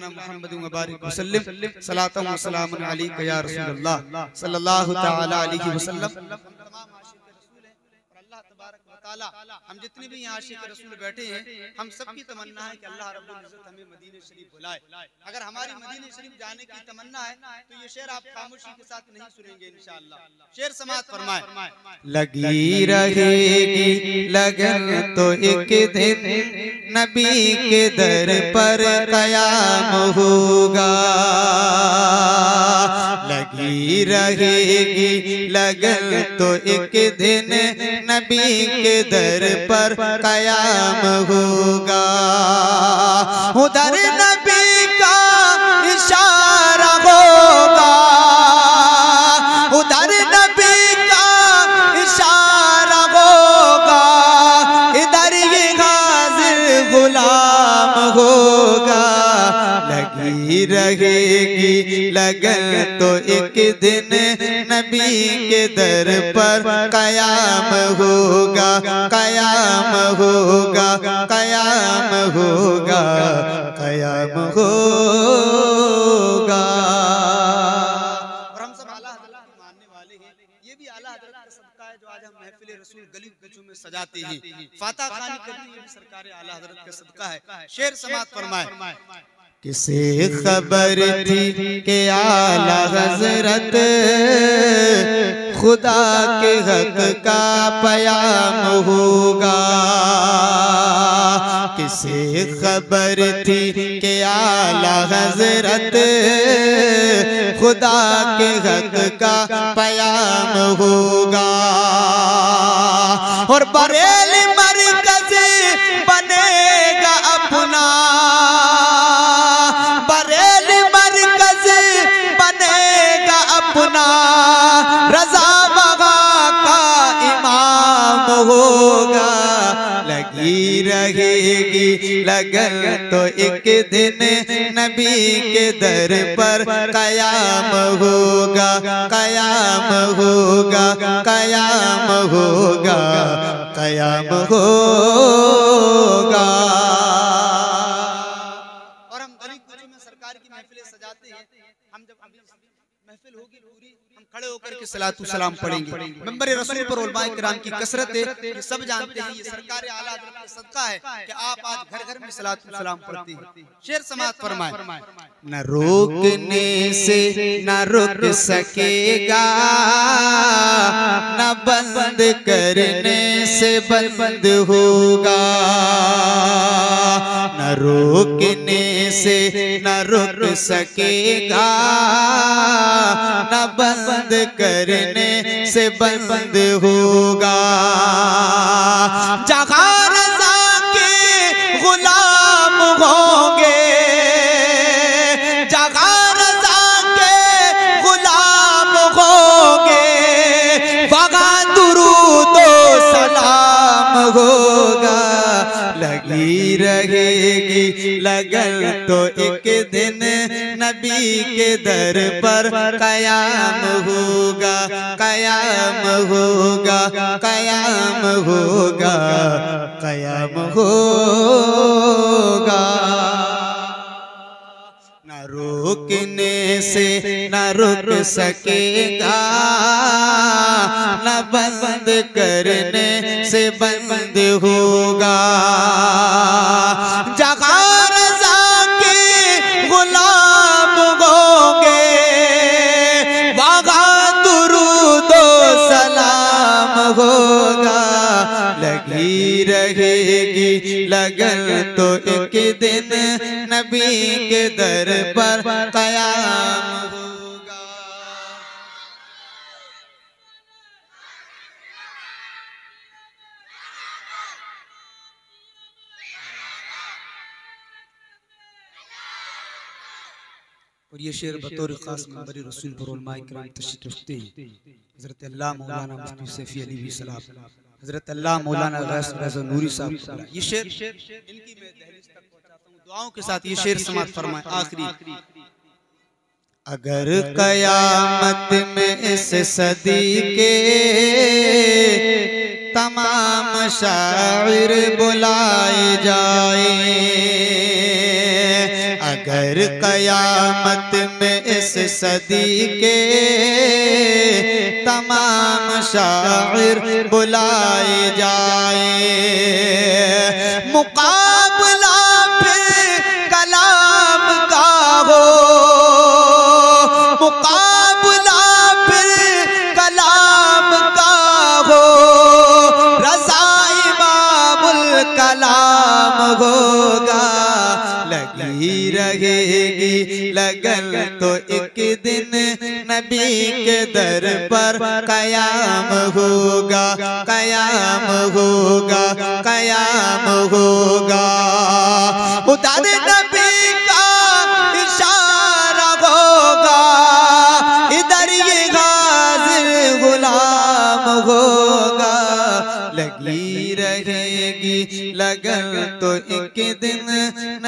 अल्लाहुम्मा सल्ली अला या रसूलल्लाह सल्लल्लाहु अलैहि वसल्लम हम तमाम आशिक रसूल हैं और अल्लाह तबारक व हम जितने भी यहाँ आशिक रसूल बैठे हैं हम सबकी तमन्ना है कि अल्लाह रब्बुल हमें मदीने शरीफ बुलाए। अगर हमारी मदीने शरीफ जाने की तमन्ना है तो ये शेर आप खामोशी के साथ नहीं सुनेंगे इंशाअल्लाह। शेर समाज फरमाए। लगी रहेगी लगन तो एक दिन नबी के दर पर कयाम होगा। रहेगी लगन तो एक दिन नबी के दर पर कयाम होगा। उधर नबी लगन तो एक दिन नबी के दर पर कयाम होगा कयाम होगा कयाम होगा कयाम होगा। और हम सब आला हज़रत के मानने वाले हैं। है रसूल गली में सजाते हैं। फाता खानी करती है सरकार आला हज़रत का सदका है। शेर समात फरमाए। किसे खबर थी कि आला हज़रत खुदा के हक का पयाम होगा। किसे खबर थी कि आला हज़रत खुदा के हक का पयाम होगा। और बरेल अपना रजा बगा का इमाम होगा। लगी रहेगी लगन तो एक दिन नबी के दर पर कयाम होगा कयाम होगा कयाम होगा कयाम होगा। महफिल होगी पूरी। हम खड़े होकर के सलातु सलाम पढ़ेंगे। मेंबर रसूल पर किराम की कसरत है। ये सब जानते हैं ये सरकार आला का सदका है कि आप आज घर घर में सलातु सलाम पढ़ते हैं। शेर समात फरमाए न रोकने से न रुक सकेगा न बंद करने से बंद होगा। न रोकने से न रुक सकेगा न बंद करने से बंद होगा। जहाँ रहेगी। लगन तो एक दिन नबी के दर पर कयाम होगा कयाम होगा कयाम होगा कयाम होगा। न रोकने से न रुक सकेगा, न बंद करने से बंद होगा। होगा। लगी रहेगी लगन तो एक दिन नबी के दर पर कयाम और ये शेर बतौर खास मेंबर रसूल पर उलमा किराम तशरीफ़ रखते हैं। हज़रत अल्लाह मौलाना मुफ्ती सैफी अली भी सलाम हज़रत अल्लाह मौलाना गैस रज़ा नूरी साहब ये शेर इनकी मैं दहलीज तक पहुंचाता हूँ। दुआओं के साथ ये शेर समाप्त फरमाए। आखिरी। अगर कयामत में इस सदी के तमाम शायर बुलाए जाए। अगर कयामत में इस सदी के तमाम शायर बुलाए जाए। लगी रहेगी लगन तो एक दिन नबी के दर पर कयाम होगा कयाम होगा कयाम होगा। उधर नबी का इशारा होगा, इधर ये गाजिर गुलाम होगा। लगी रहेगी लगन तो एक दिन